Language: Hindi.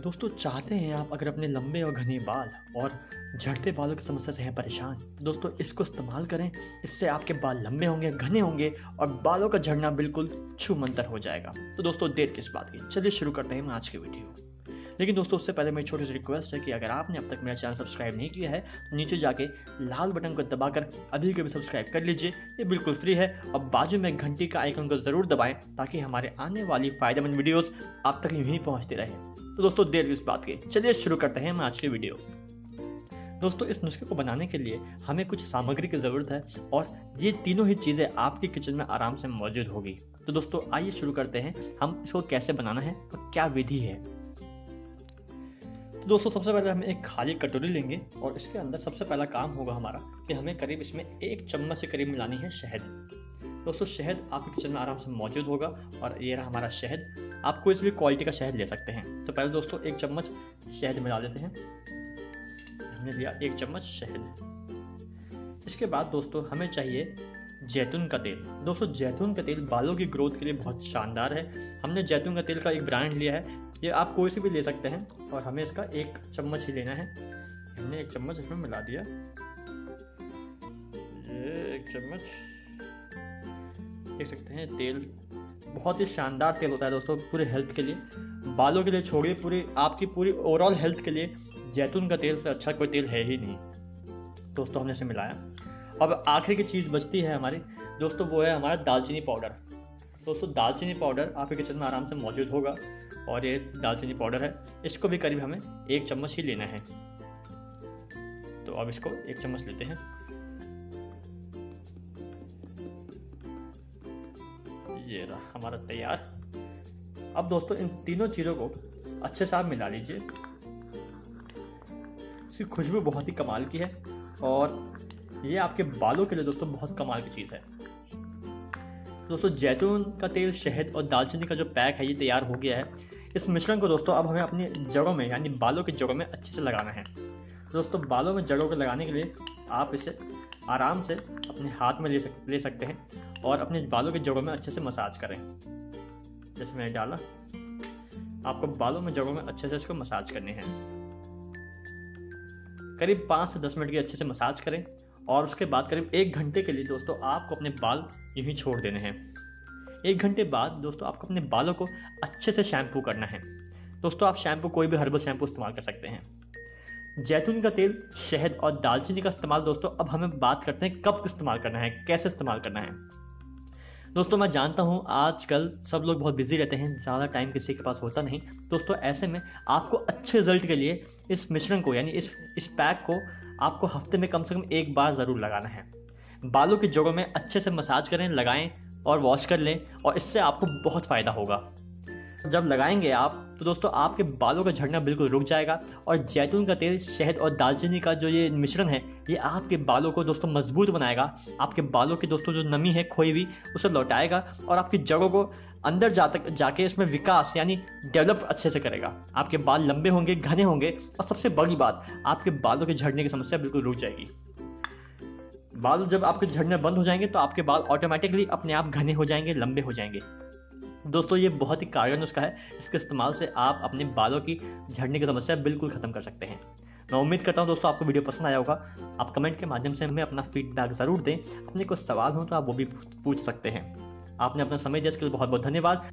दोस्तों, चाहते हैं आप अगर अपने लंबे और घने बाल और झड़ते बालों की समस्या से हैं परेशान तो दोस्तों, इसको इस्तेमाल करें। इससे आपके बाल लंबे होंगे, घने होंगे और बालों का झड़ना बिल्कुल छू मंतर हो जाएगा। तो दोस्तों, देर किस बात की? चलिए शुरू करते हैं आज की वीडियो। लेकिन दोस्तों, उससे पहले मेरी छोटी सी रिक्वेस्ट है कि अगर आपने अब तक मेरा चैनल सब्सक्राइब नहीं किया है तो नीचे जाके लाल बटन को दबाकर अभी के भी सब्सक्राइब कर लीजिए। ये बिल्कुल फ्री है और बाजू में घंटी का आइकन को ज़रूर दबाएँ ताकि हमारे आने वाली फ़ायदेमंद वीडियोस आप तक यूँ ही पहुँचती रहे। तो दोस्तों, देर भी इस बात की। चलिए शुरू करते हैं हम आज की वीडियो। दोस्तों, इस नुस्खे को बनाने के लिए हमें कुछ सामग्री की ज़रूरत है और ये तीनों ही चीज़ें आपके किचन में आराम से मौजूद होगी। तो दोस्तों, आइए शुरू करते हैं। हम इसको कैसे बनाना है और क्या विधि है? तो दोस्तों, सबसे पहले हम एक खाली कटोरी लेंगे और इसके अंदर सबसे पहला काम होगा हमारा कि हमें करीब इसमें एक चम्मच से करीब मिलानी है शहद। दोस्तों, शहद आपके किचन में आराम से मौजूद होगा और ये रहा हमारा शहद। आप कोई भी क्वालिटी का शहद ले सकते हैं। तो पहले दोस्तों, एक चम्मच शहद मिला देते हैं। हमने लिया एक चम्मच शहद। इसके बाद दोस्तों, हमें चाहिए जैतून का तेल। दोस्तों, जैतून का तेल बालों की ग्रोथ के लिए बहुत शानदार है। हमने जैतून का तेल का एक ब्रांड लिया है। ये आप कोई से भी ले सकते हैं और हमें इसका एक चम्मच ही लेना है। हमने एक चम्मच इसमें मिला दिया। ये एक चम्मच। देख सकते हैं, तेल बहुत ही शानदार तेल होता है दोस्तों पूरे हेल्थ के लिए। बालों के लिए छोड़िए पूरी, आपकी पूरी ओवरऑल हेल्थ के लिए जैतून का तेल से अच्छा कोई तेल है ही नहीं। दोस्तों हमने इसे मिलाया। अब आखिरी की चीज़ बचती है हमारी। दोस्तों वो है हमारा दालचीनी पाउडर। दोस्तों दालचीनी पाउडर आपके किचन में आराम से मौजूद होगा और ये दालचीनी पाउडर है। इसको भी करीब हमें एक चम्मच ही लेना है। तो अब इसको एक चम्मच लेते हैं। ये रहा हमारा तैयार। अब दोस्तों इन तीनों चीज़ों को अच्छे से आप मिला लीजिए। इसकी खुशबू बहुत ही कमाल की है और ये आपके बालों के लिए दोस्तों बहुत कमाल की चीज़ है। दोस्तों जैतून का तेल, शहद और दालचीनी का जो पैक है, ये तैयार हो गया है। इस मिश्रण को दोस्तों अब हमें अपनी जड़ों में, यानी बालों की जड़ों में अच्छे से लगाना है। दोस्तों बालों में जड़ों को लगाने के लिए आप इसे आराम से अपने हाथ में ले सक, ले सकते हैं और अपने बालों के जड़ों में अच्छे से मसाज करें। जैसे मैंने डाला, आपको बालों में जड़ों में अच्छे से इसको मसाज करने हैं। करीब पाँच से दस मिनट की अच्छे से मसाज करें और उसके बाद करीब एक घंटे के लिए दोस्तों आपको अपने बाल यूँ ही छोड़ देने हैं। एक घंटे बाद दोस्तों आपको अपने बालों को अच्छे से शैम्पू करना है। दोस्तों आप शैम्पू, कोई भी हर्बल शैम्पू इस्तेमाल कर सकते हैं। जैतून का तेल, शहद और दालचीनी का इस्तेमाल दोस्तों, अब हमें बात करते हैं कब इस्तेमाल करना है, कैसे इस्तेमाल करना है। दोस्तों, मैं जानता हूँ आजकल सब लोग बहुत बिज़ी रहते हैं, ज़्यादा टाइम किसी के पास होता नहीं। दोस्तों, ऐसे में आपको अच्छे रिज़ल्ट के लिए इस मिश्रण को, यानी इस इस पैक को आपको हफ़्ते में कम से कम एक बार ज़रूर लगाना है। बालों की जड़ों में अच्छे से मसाज करें, लगाएँ और वॉश कर लें और इससे आपको बहुत फ़ायदा होगा। जब लगाएँगे आप तो दोस्तों आपके बालों का झड़ना बिल्कुल रुक जाएगा और जैतून का तेल, शहद और दालचीनी का जो ये मिश्रण है, ये आपके बालों को दोस्तों मज़बूत बनाएगा। आपके बालों की दोस्तों जो नमी है, खोई हुई, उसे लौटाएगा और आपकी जड़ों को अंदर जा तक, जाके इसमें विकास यानी डेवलप अच्छे से करेगा। आपके बाल लंबे होंगे, घने होंगे और सबसे बड़ी बात, आपके बालों के झड़ने की समस्या बिल्कुल रुक जाएगी। बाल जब आपके झड़ने बंद हो जाएँगे तो आपके बाल ऑटोमेटिकली अपने आप घने हो जाएँगे, लंबे हो जाएँगे। दोस्तों, ये बहुत ही कारगर नुस्खा है। इसके इस्तेमाल से आप अपने बालों की झड़ने की समस्या बिल्कुल खत्म कर सकते हैं। मैं उम्मीद करता हूँ, दोस्तों, आपको वीडियो पसंद आया होगा। आप कमेंट के माध्यम से हमें अपना फीडबैक ज़रूर दें। अपने कुछ सवाल हो तो आप वो भी पूछ सकते हैं। आपने अपना समय दिया, इसके लिए बहुत बहुत धन्यवाद।